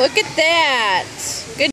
Look at that. Good.